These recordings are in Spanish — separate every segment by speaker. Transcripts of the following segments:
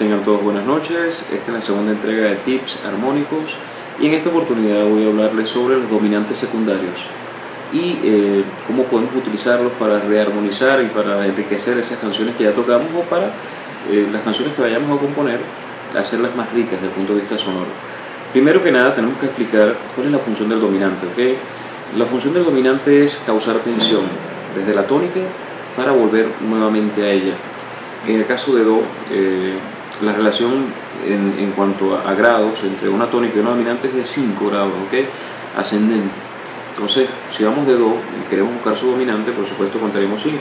Speaker 1: Tengan todos buenas noches. Esta es la segunda entrega de Tips Armónicos y en esta oportunidad voy a hablarles sobre los dominantes secundarios y eh, cómo podemos utilizarlos para rearmonizar y para enriquecer esas canciones que ya tocamos o para eh, las canciones que vayamos a componer, hacerlas más ricas desde el punto de vista sonoro. Primero que nada tenemos que explicar cuál es la función del dominante. ¿okay? La función del dominante es causar tensión desde la tónica para volver nuevamente a ella. En el caso de Do, eh, la relación en, en cuanto a, grados entre una tónica y una dominante es de 5 grados, ¿ok? Ascendente. Entonces, si vamos de Do y queremos buscar su dominante, por supuesto contaremos 5.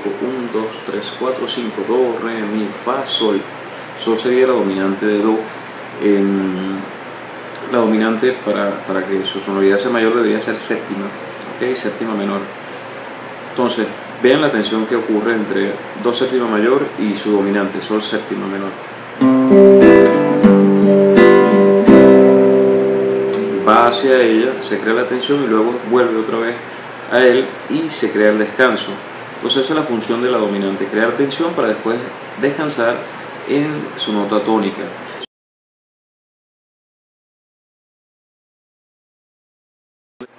Speaker 1: 1, 2, 3, 4, 5, Do, Re, Mi, Fa, Sol. Sol sería la dominante de Do. Eh, la dominante para, para, que su sonoridad sea mayor debería ser séptima, ¿ok? Séptima menor. Entonces, vean la tensión que ocurre entre Do séptima mayor y su dominante, Sol séptima menor. Va hacia ella, se crea la tensión y luego vuelve otra vez a él y se crea el descanso. Entonces esa es la función de la dominante, crear tensión para después descansar en su nota tónica.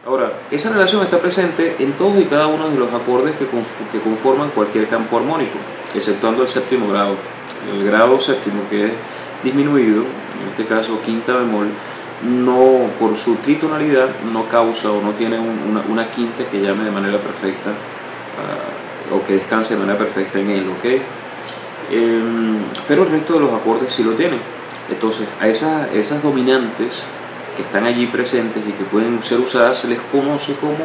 Speaker 1: Ahora, esa relación está presente en todos y cada uno de los acordes que, conforman cualquier campo armónico, exceptuando el séptimo grado. El grado séptimo, que es disminuido, en este caso quinta bemol, no por su tritonalidad no causa o no tiene un, una, quinta que llame de manera perfecta uh, o que descanse de manera perfecta en él, ¿ok? Eh, pero el resto de los acordes sí lo tienen. Entonces, a esas, esas dominantes que están allí presentes y que pueden ser usadas se les conoce como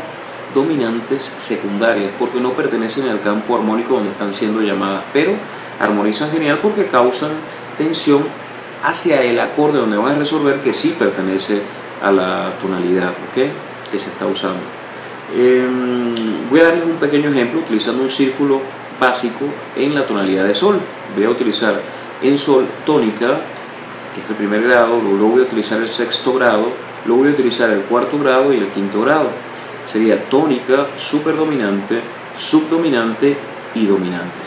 Speaker 1: dominantes secundarias porque no pertenecen al campo armónico donde están siendo llamadas, pero armonizan genial porque causan tensión hacia el acorde donde van a resolver que sí pertenece a la tonalidad que se está usando. Eh, voy a darles un pequeño ejemplo utilizando un círculo básico en la tonalidad de sol. Voy a utilizar en sol tónica, que es el primer grado, luego voy a utilizar el sexto grado, luego voy a utilizar el cuarto grado y el quinto grado. Sería tónica, superdominante, subdominante y dominante.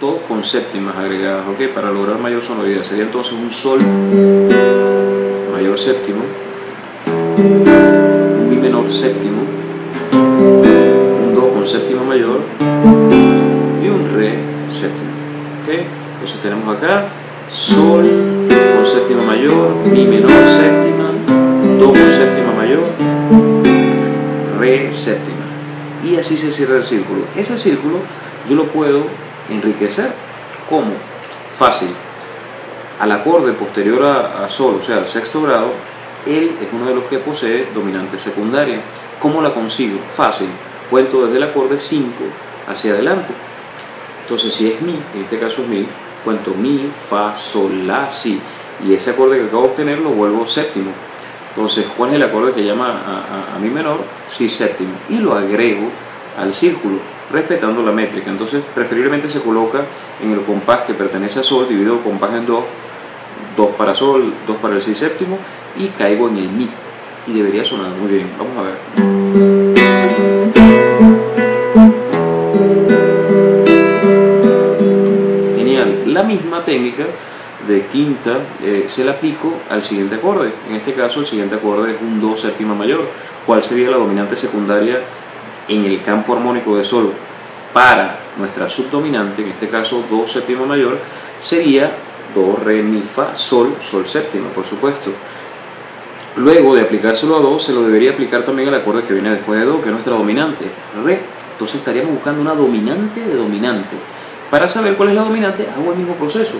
Speaker 1: Todos con séptimas agregadas, ¿ok? Para lograr mayor sonoridad. Sería entonces un sol mayor séptimo, un mi menor séptimo, un do con séptima mayor y un re séptimo, ¿ok? Entonces tenemos acá sol con séptima mayor, mi menor séptima, do con séptima mayor, re séptima. Y así se cierra el círculo. Ese círculo yo lo puedo enriquecer. ¿Cómo? Fácil. Al acorde posterior a, Sol, o sea, al sexto grado, él es uno de los que posee dominante secundaria. ¿Cómo la consigo? Fácil. Cuento desde el acorde 5 hacia adelante. Entonces, si es Mi, en este caso es Mi, cuento Mi, Fa, Sol, La, Si. Y ese acorde que acabo de obtener lo vuelvo séptimo. Entonces, ¿cuál es el acorde que llama a, a, a Mi menor? Si séptimo. Y lo agrego al círculo respetando la métrica. Entonces, preferiblemente se coloca en el compás que pertenece a Sol, dividido el compás en dos, dos para Sol, dos para el Si séptimo, y caigo en el Mi. Y debería sonar muy bien. Vamos a ver. Genial. La misma técnica de quinta eh, se la aplico al siguiente acorde. En este caso, el siguiente acorde es un Do séptima mayor. ¿Cuál sería la dominante secundaria en el campo armónico de Sol para nuestra subdominante, en este caso Do séptima mayor, sería Do, Re, Mi, Fa, Sol, Sol séptima, por supuesto. Luego de aplicárselo a Do, se lo debería aplicar también al acorde que viene después de Do, que es nuestra dominante, Re. Entonces estaríamos buscando una dominante de dominante. Para saber cuál es la dominante, hago el mismo proceso.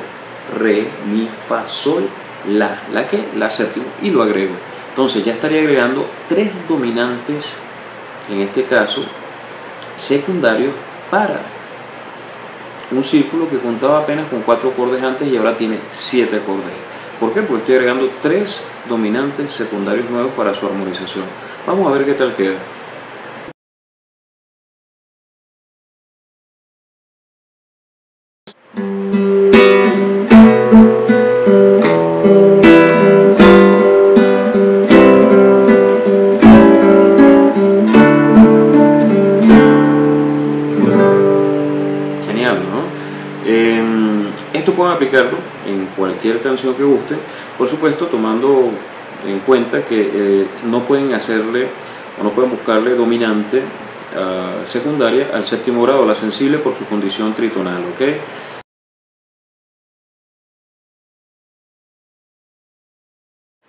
Speaker 1: Re, Mi, Fa, Sol, La. ¿La que La séptima. Y lo agrego. Entonces ya estaría agregando tres dominantes en este caso, secundarios para un círculo que contaba apenas con cuatro acordes antes y ahora tiene siete acordes. ¿Por qué? Porque estoy agregando tres dominantes secundarios nuevos para su armonización. Vamos a ver qué tal queda. Cualquier canción que guste, por supuesto tomando en cuenta que eh, no pueden hacerle o no pueden buscarle dominante uh, secundaria al séptimo grado, la sensible por su condición tritonal. ¿okay?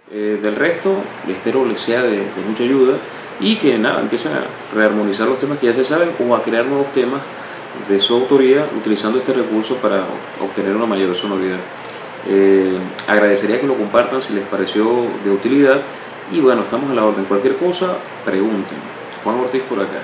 Speaker 1: Eh, del resto, espero les sea de, de, mucha ayuda y que nada, empiecen a rearmonizar los temas que ya se saben o a crear nuevos temas de su autoría utilizando este recurso para obtener una mayor sonoridad. Eh, agradecería que lo compartan si les pareció de utilidad y bueno, estamos a la orden. Cualquier cosa, pregunten. Juan Ortiz por acá.